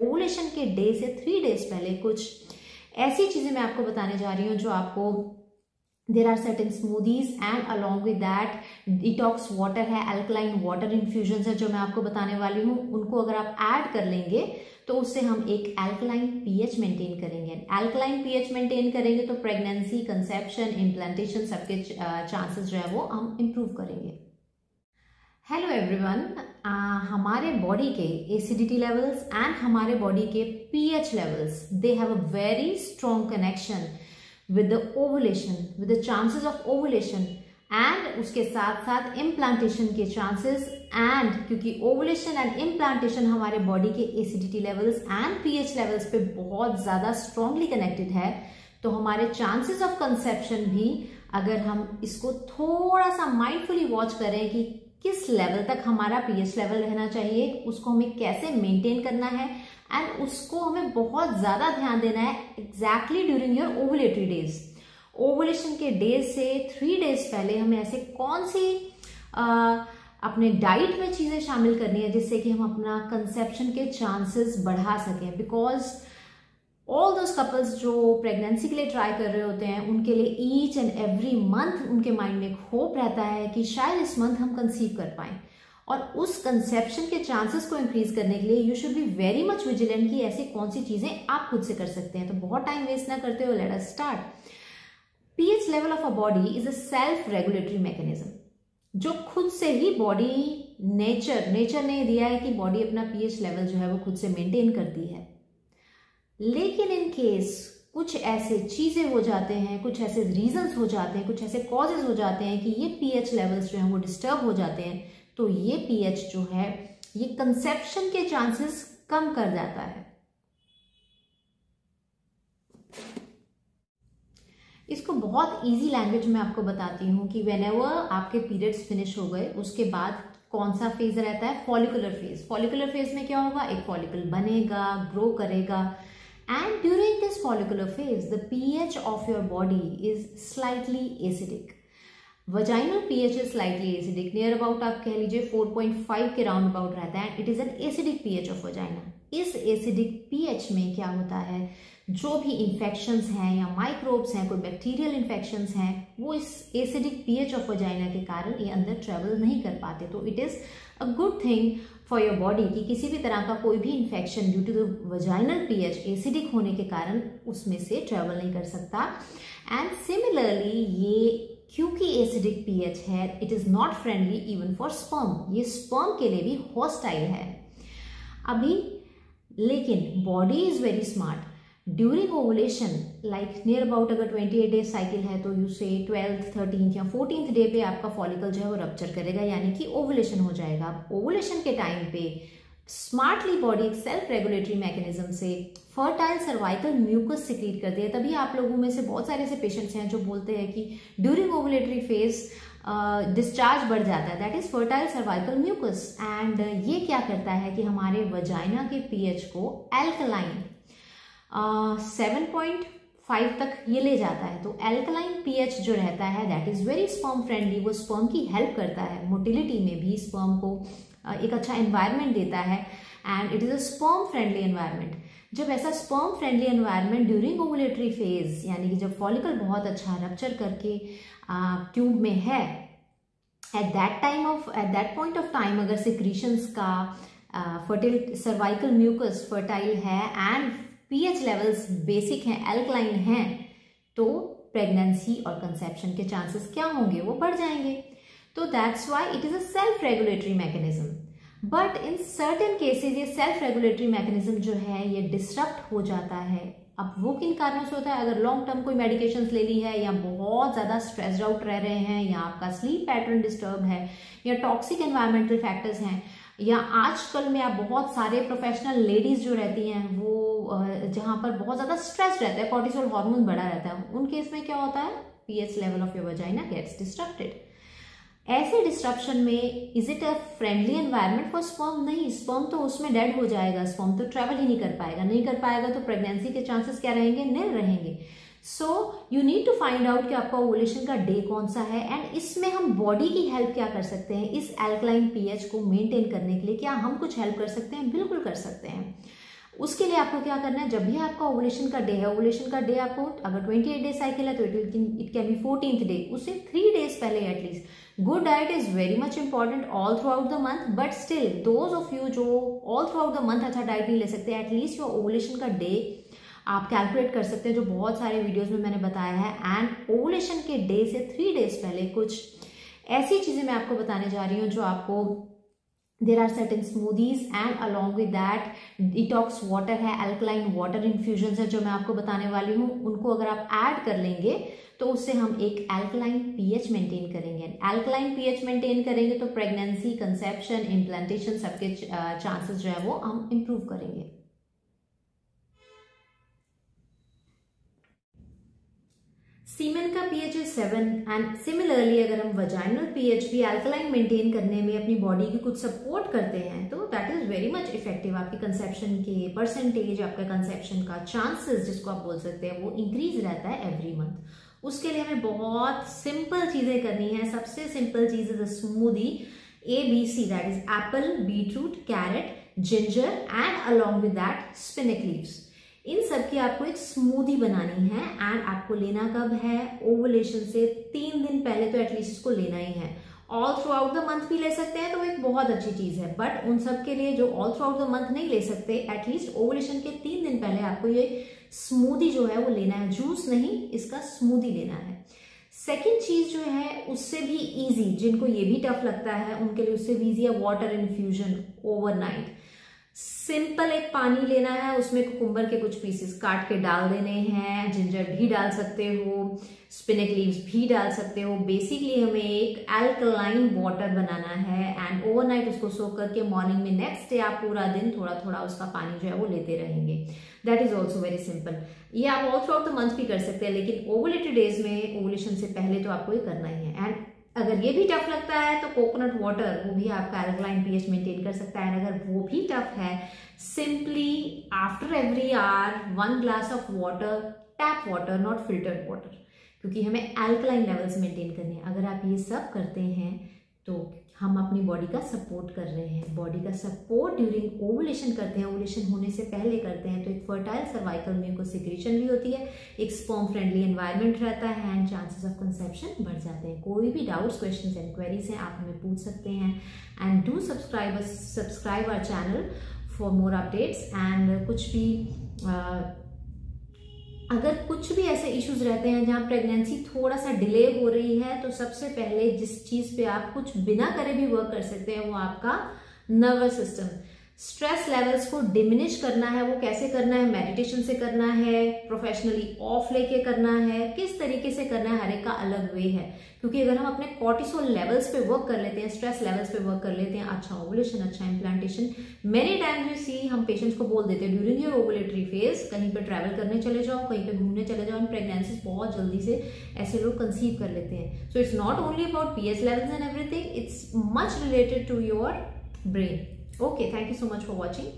Ovulation के day से three days पहले कुछ ऐसी चीज़ें मैं आपको बताने जा रही हूँ जो आपको there are certain smoothies and along with that detox water है अल्कलाइन वाटर इन्फ्यूजन है जो मैं आपको बताने वाली हूँ। उनको अगर आप ऐड कर लेंगे तो उससे हम एक एल्कलाइन पीएच मेंटेन करेंगे। एल्कलाइन पीएच मेंटेन करेंगे तो प्रेगनेंसी कंसेप्शन इम्प्लांटेशन सबके चांसेस जो है वो हम इम्प्रूव करेंगे। हेलो एवरीवन हमारे बॉडी के एसिडिटी लेवल्स एंड हमारे बॉडी के pH levels they have a very strong connection with the ovulation with the chances of ovulation and उसके साथ साथ इम्प्लांटेशन के चांसेस एंड क्योंकि ओवुलेशन एंड इम्प्लांटेशन हमारे बॉडी के acidity levels and pH levels पे बहुत ज़्यादा स्ट्रांगली कनेक्टेड है तो हमारे चांसेस ऑफ़ कंसेप्शन भी अगर हम इसको थोड़ा सा माइंडफुली वॉच करें कि किस लेवल तक हमारा पीएच लेवल रहना चाहिए उसको हमें कैसे मेंटेन करना है एंड उसको हमें बहुत ज़्यादा ध्यान देना है exactly during your ovulatory days ovulation के डेज़ से थ्री डेज़ पहले हमें ऐसे कौन सी आ, अपने डाइट में चीज़ें शामिल करनी है जिससे कि हम अपना कंसेप्शन के चांसेस बढ़ा सकें। बिकॉज़ ऑल दोज कपल्स जो प्रेगनेंसी के लिए ट्राई कर रहे होते हैं, उनके लिए ईच एंड एवरी मंथ उनके माइंड में एक होप रहता है कि शायद इस मंथ हम कंसीव कर पाए। और उस कंसेप्शन के चांसेस को इंक्रीज करने के लिए you should be very much vigilant कि ऐसी कौन सी चीज़ें आप खुद से कर सकते हैं। तो बहुत टाइम वेस्ट ना करते हो let us start pH level of a body is a self regulatory mechanism जो खुद से ही बॉडी नेचर नेचर ने दिया है कि बॉडी अपना पीएच लेवल जो है वो खुद से मेंटेन करती है। लेकिन इन केस कुछ ऐसे चीज़ें हो जाते हैं, कुछ ऐसे रीजंस हो जाते हैं, कुछ ऐसे कॉजेज हो जाते हैं कि ये पीएच लेवल्स जो है वो डिस्टर्ब हो जाते हैं तो ये पीएच जो है, ये कंसेप्शन के चांसेस कम कर जाता है। इसको बहुत इजी लैंग्वेज में आपको बताती हूँ कि वेन आपके पीरियड्स फिनिश हो गए, उसके बाद कौन सा फ़ेज़ रहता है? फॉलिकुलर फ़ेज़ फॉलिकुलर फ़ेज़ में क्या होगा? एक फॉलिकल बनेगा ग्रो करेगा। And during this follicular phase, the pH of your body is slightly acidic. Vaginal pH is slightly acidic. Near about आप कह लीजिए 4.5 के राउंड अबाउट रहता है it is an acidic pH of vagina इस acidic pH में क्या होता है? जो भी इन्फेक्शंस हैं या माइक्रोब्स हैं, कोई बैक्टीरियल इन्फेक्शंस हैं, वो इस एसिडिक पीएच ऑफ़ वजाइना के कारण ये अंदर ट्रेवल नहीं कर पाते। तो it is a good thing for your body कि किसी भी तरह का कोई भी infection due to the vaginal pH acidic होने के कारण उसमें से ट्रेवल नहीं कर सकता। एंड सिमिलरली ये क्योंकि एसिडिक पीएच है it is not friendly even for sperm ये स्पर्म के लिए भी हॉस्टाइल है। अभी लेकिन body is very smart during ovulation like near about अगर 28 डेज़ साइकिल है तो यू से ट्वेल्थ थर्टीन या फोर्टीन डे पे आपका फॉलिकल जो है वो रप्चर करेगा, यानी कि ओवुलेशन हो जाएगा। ओवुलेशन के टाइम पे स्मार्टली बॉडी एक सेल्फ रेगुलेटरी मैकेनिज्म से फर्टाइल सर्वाइकल म्यूकस सिक्रीट करती है। तभी आप लोगों में से बहुत सारे ऐसे पेशेंट्स हैं जो बोलते हैं कि ड्यूरिंग ओवुलेटरी फ़ेज़ डिस्चार्ज बढ़ जाता है। That is fertile cervical mucus and ये क्या करता है कि हमारे वजाइना के पीएच को एल्कलाइन सेवन पॉइंट फाइव तक ये ले जाता है। तो एल्कलाइन पीएच जो रहता है that is very sperm friendly वो स्पर्म की हेल्प करता है। मोटिलिटी में भी स्पर्म को uh, एक अच्छा एनवायरमेंट देता है। And it is a sperm friendly environment जब ऐसा sperm friendly environment during ovulatory phase यानी कि जब फॉलिकल बहुत अच्छा रप्चर करके ट्यूब में है at that time of at that point of time अगर सिक्रीशंस का फर्टिल सर्वाइकल म्यूकस फर्टाइल है एंड पीएच लेवल्स बेसिक हैं एल्कलाइन हैं तो प्रेगनेंसी और कंसेप्शन के चांसेस क्या होंगे? वो बढ़ जाएँगे. तो that's why it is a self regulatory mechanism but in certain cases ये सेल्फ रेगुलेटरी मैकेनिज्म जो है, ये डिस्टर्ब हो जाता है। अब वो किन कारणों से होता है? अगर लॉन्ग टर्म कोई मेडिकेशन ले ली है, या बहुत ज़्यादा स्ट्रेस्ड आउट रह रहे हैं, या आपका स्लीप पैटर्न डिस्टर्ब है, या टॉक्सिक एनवायरमेंटल फैक्टर्स हैं, या आजकल में आप बहुत सारे प्रोफेशनल लेडीज़ जो रहती हैं, वो जहाँ पर बहुत ज़्यादा स्ट्रेस रहता है कॉर्टिसोल हार्मोन बढ़ा रहता है, उन केस में क्या होता है? PH level of your vagina gets destructed ऐसे डिस्ट्रप्शन में is it a friendly environment for sperm नहीं स्पर्म तो उसमें डेड हो जाएगा स्पर्म तो ट्रेवल ही नहीं कर पाएगा। नहीं कर पाएगा तो प्रेगनेंसी के चांसेस क्या रहेंगे? निल रहेंगे। So you need to find out कि आपका ओवुलेशन का डे कौन सा है एंड इसमें हम बॉडी की हेल्प क्या कर सकते हैं? इस एल्कलाइन पीएच को मेंटेन करने के लिए क्या हम कुछ हेल्प कर सकते हैं? बिल्कुल कर सकते हैं। उसके लिए आपको क्या करना है? जब भी आपका ओवुलेशन का डे है ओवुलेशन का डे आपको, अगर 28 डे साइकिल है तो it it can be fourteen day उससे थ्री डेज़ पहले at least good diet is very much important all throughout the month but still those of you जो all throughout the month अच्छा diet नहीं ले सकते at least your ovulation का day आप calculate कर सकते हैं, जो बहुत सारे वीडियोज़ में मैंने बताया है. एंड ओवुलेशन के डे से थ्री डेज़ पहले कुछ ऐसी चीज़ें मैं आपको बताने जा रही हूँ जो आपको there are certain smoothies and along with that detox water है एल्कलाइन वाटर इन्फ्यूजन है जो मैं आपको बताने वाली हूँ। उनको अगर आप एड कर लेंगे तो उससे हम एक एल्कलाइन पीएच मेंटेन करेंगे। एल्कलाइन पीएच मेंटेन करेंगे तो प्रेगनेंसी कंसेप्शन इम्प्लांटेशन सबके चांसेस जो है वो हम इम्प्रूव करेंगे। सीमेन का पीएच है सेवन एंड सिमिलरली अगर हम वजाइनल पीएच भी अल्कलाइन मेंटेन करने में अपनी बॉडी की कुछ सपोर्ट करते हैं तो that is very much effective आपके कंसेप्शन के परसेंटेज आपका कंसेप्शन का चांसेस जिसको आप बोल सकते हैं, वो इंक्रीज रहता है एवरी मंथ उसके लिए हमें बहुत सिंपल चीज़ें करनी है। सबसे simple cheese is smoothie A B C that is apple beetroot carrot ginger and along with that spinach leaves इन सब की आपको एक स्मूदी बनानी है एंड आपको लेना कब है? ओवलेशन से तीन दिन पहले तो एटलीस्ट इसको लेना ही है। All throughout the month भी ले सकते हैं तो एक बहुत अच्छी चीज़ है। बट उन सब के लिए जो all throughout the month नहीं ले सकते एटलीस्ट ओवलेशन के तीन दिन पहले आपको ये स्मूदी जो है वो लेना है। जूस नहीं, इसका स्मूदी लेना है। सेकेंड चीज़ जो है, उससे भी इजी जिनको ये भी टफ लगता है, उनके लिए उससे भी इजी है वाटर इन्फ्यूजन ओवरनाइट सिंपल एक पानी लेना है, उसमें कुकुम्बर के कुछ पीसेस काट के डाल देने हैं जिंजर भी डाल सकते हो स्पिनक लीव्स भी डाल सकते हो। बेसिकली हमें एक एल्कलाइन वाटर बनाना है एंड ओवरनाइट उसको सोक करके मॉर्निंग में नेक्स्ट डे आप पूरा दिन थोड़ा थोड़ा उसका पानी जो है वो लेते रहेंगे। That is also very simple ये आप all throughout the month भी कर सकते हैं, लेकिन ओवलेटेड डेज़ में ओवलेशन से पहले तो आपको ये करना ही है। एंड अगर ये भी टफ लगता है तो कोकोनट वाटर वो भी आपका एल्कलाइन पीएच मेंटेन कर सकता है। अगर वो भी टफ है simply after every hour one glass of water tap water not filtered water क्योंकि हमें एल्कलाइन लेवल्स मेंटेन करने हैं। अगर आप ये सब करते हैं तो हम अपनी बॉडी का सपोर्ट कर रहे हैं। बॉडी का सपोर्ट ड्यूरिंग ओवुलेशन करते हैं। ओवुलेशन होने से पहले करते हैं तो एक फर्टाइल सर्वाइकल म्यूको सिक्रेशन भी होती है। एक स्पॉम फ्रेंडली एनवायरनमेंट रहता है एंड चांसेस ऑफ़ कंसेप्शन बढ़ जाते हैं। कोई भी डाउट्स क्वेश्चंस क्वेरीज हैं आप हमें पूछ सकते हैं। And do subscribe subscribe our channel for more updates and कुछ भी uh, अगर कुछ भी ऐसे इश्यूज़ रहते हैं जहाँ प्रेगनेंसी थोड़ा सा डिले हो रही है तो सबसे पहले जिस चीज़ पे आप कुछ बिना करे भी वर्क कर सकते हैं, वो आपका नर्वस सिस्टम स्ट्रेस लेवल्स को डिमिनिश करना है, वो कैसे करना है? मेडिटेशन से करना है, प्रोफेशनली ऑफ़ लेके करना है, किस तरीके से करना है? हर एक का अलग वे है। क्योंकि अगर हम अपने कॉर्टिसोल लेवल्स पे वर्क कर लेते हैं स्ट्रेस लेवल्स पे वर्क कर लेते हैं अच्छा ओवुलेशन अच्छा implantation many times you see हम पेशेंट्स को बोल देते हैं ड्यूरिंग योर ओवुलेटरी फ़ेज़ कहीं पर ट्रैवल करने चले जाओ, कहीं पर घूमने चले जाओ एंड प्रेगनेंसी बहुत जल्दी से ऐसे लोग कंसीव कर लेते हैं. So it's not only about P S levels and everything it's much related to your brain okay thank you so much for watching